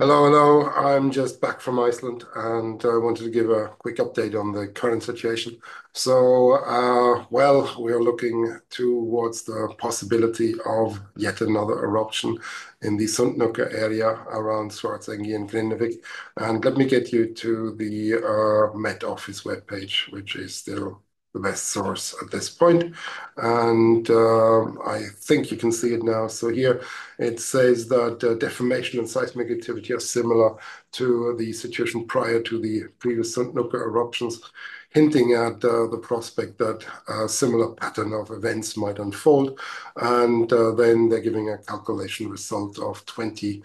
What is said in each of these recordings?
Hello, hello. I'm just back from Iceland, and I wanted to give a quick update on the current situation. So uh well, we are looking towards the possibility of yet another eruption in the Sundhnúkar area around Svartsengi and Grindavik. And let me get you to the Met Office webpage, which is still the best source at this point. Um, I think you can see it now. So here it says that uh, deformation and seismic activity are similar to the situation prior to the previous Sundhnúkar eruptions, hinting at uh, the prospect that a similar pattern of events might unfold. And uh, then they're giving a calculation result of 20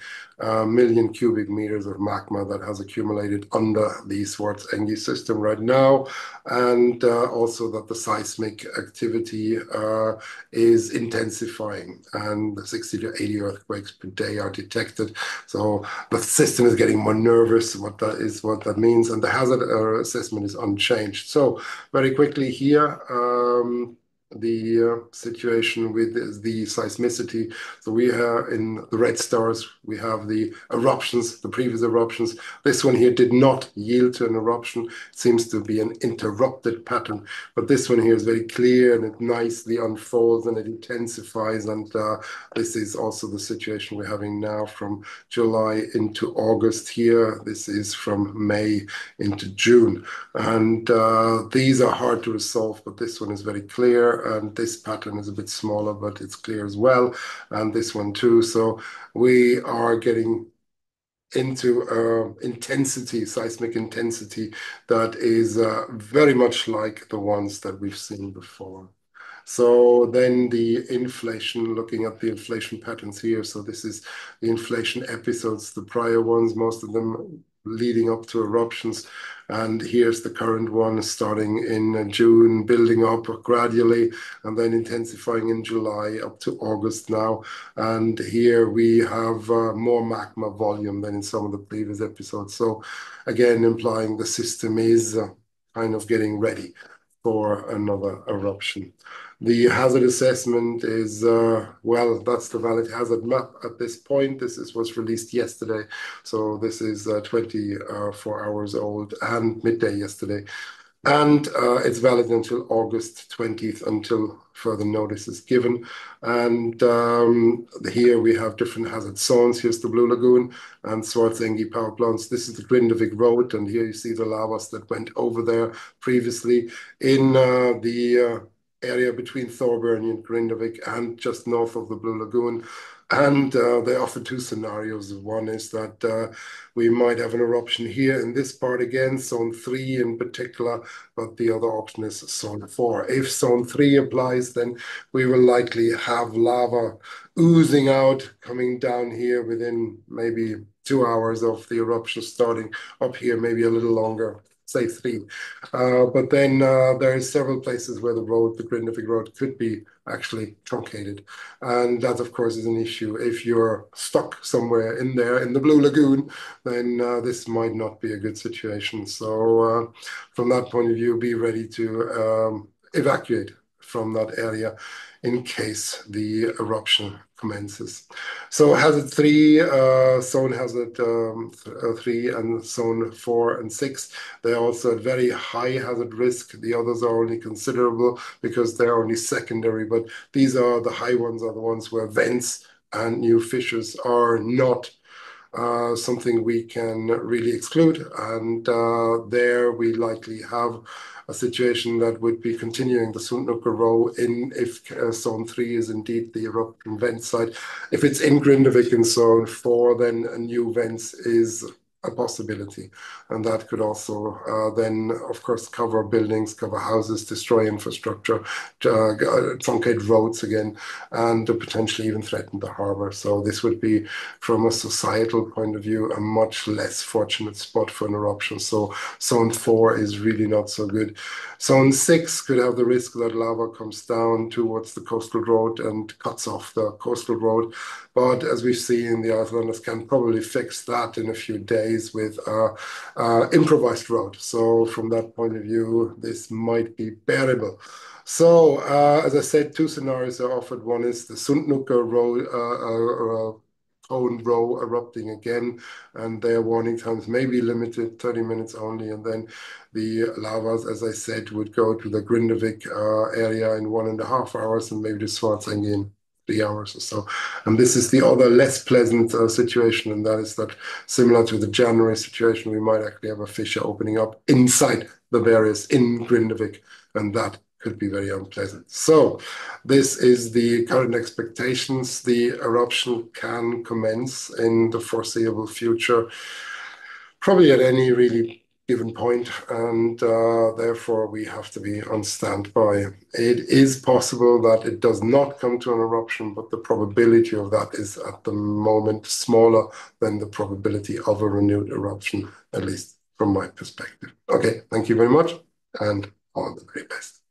million cubic meters of magma that has accumulated under the Svartsengi system right now. And also that the seismic activity uh, is intensifying, and 60-80 earthquakes per day are detected. So the system is getting more nervous, what that is what that means, and the hazard uh, assessment is unchanged. So very quickly here, um, the uh, situation with the seismicity. So we have in the red stars, we have the eruptions, the previous eruptions. This one here did not yield to an eruption. It seems to be an interrupted pattern. But this one here is very clear, and it nicely unfolds, and it intensifies. And uh, this is also the situation we're having now from July into August here. This is from May into June. And uh, these are hard to resolve, but this one is very clear, and this pattern is a bit smaller, but it's clear as well, and this one too. So we are getting into intensity, seismic intensity that is uh, very much like the ones that we've seen before. So then the inflation, looking at the inflation patterns here. So this is the inflation episodes, the prior ones, most of them leading up to eruptions. And here's the current one starting in June, building up gradually and then intensifying in July up to August now. And here we have uh, more magma volume than in some of the previous episodes. So again, implying the system is uh, kind of getting ready for another eruption. The hazard assessment is, uh, well, that's the valid hazard map at this point. This was released yesterday, so this is uh, 24 uh, hours old and midday yesterday. And uh it's valid until August 20th, until further notice is given. And um here we have different hazard zones. Here's the Blue Lagoon and Svartsengi power plants. This is the Grindavik Road, and here you see the lavas that went over there previously in the area between Thorbjörn and Grindavik and just north of the Blue Lagoon. And uh, they offer two scenarios. One is that uh, we might have an eruption here in this part again, zone three in particular, but the other option is zone four. If zone three applies, then we will likely have lava oozing out, coming down here within maybe two hours of the eruption starting up here, maybe a little longer, say three. Uh, but then uh, There are several places where the road, the Grindavik Road, could be actually truncated. And that, of course, is an issue. If you're stuck somewhere in there in the Blue Lagoon, then uh, this might not be a good situation. So from that point of view, be ready to um, evacuate from that area in case the eruption commences. So hazard three, uh, zone hazard um, uh, three and zone four and six, they're also at very high hazard risk. The others are only considerable because they're only secondary. But these are the high ones, are the ones where vents and new fissures are not something we can really exclude. And uh there we likely have a situation that would be continuing the Sundhnúkar Road if zone three is indeed the eruption vent site. If it's in Grindavik in zone four, then a new vents is a possibility. And that could also uh, then, of course, cover buildings, cover houses, destroy infrastructure, uh, truncate roads again, and potentially even threaten the harbor. So this would be, from a societal point of view, a much less fortunate spot for an eruption. So zone four is really not so good. Zone six could have the risk that lava comes down towards the coastal road and cuts off the coastal road. But as we see in the Icelanders can probably fix that in a few days with improvised road. So from that point of view, this might be bearable. So, uh, as I said, two scenarios are offered. One is the Sundhnúkar Road uh, uh, own row erupting again, and their warning times may be limited, 30 minutes only. And then the lavas, as I said, would go to the Grindavik area in one and a half hours and maybe to Svartsengi three hours or so. And this is the other less pleasant uh, situation, and that is that similar to the January situation, we might actually have a fissure opening up inside the barriers in Grindavik, and that could be very unpleasant. So this is the current expectations. The eruption can commence in the foreseeable future, probably at any really given point, and uh, therefore we have to be on standby. It is possible that it does not come to an eruption, but the probability of that is at the moment smaller than the probability of a renewed eruption, at least from my perspective. Okay, thank you very much, and all the very best.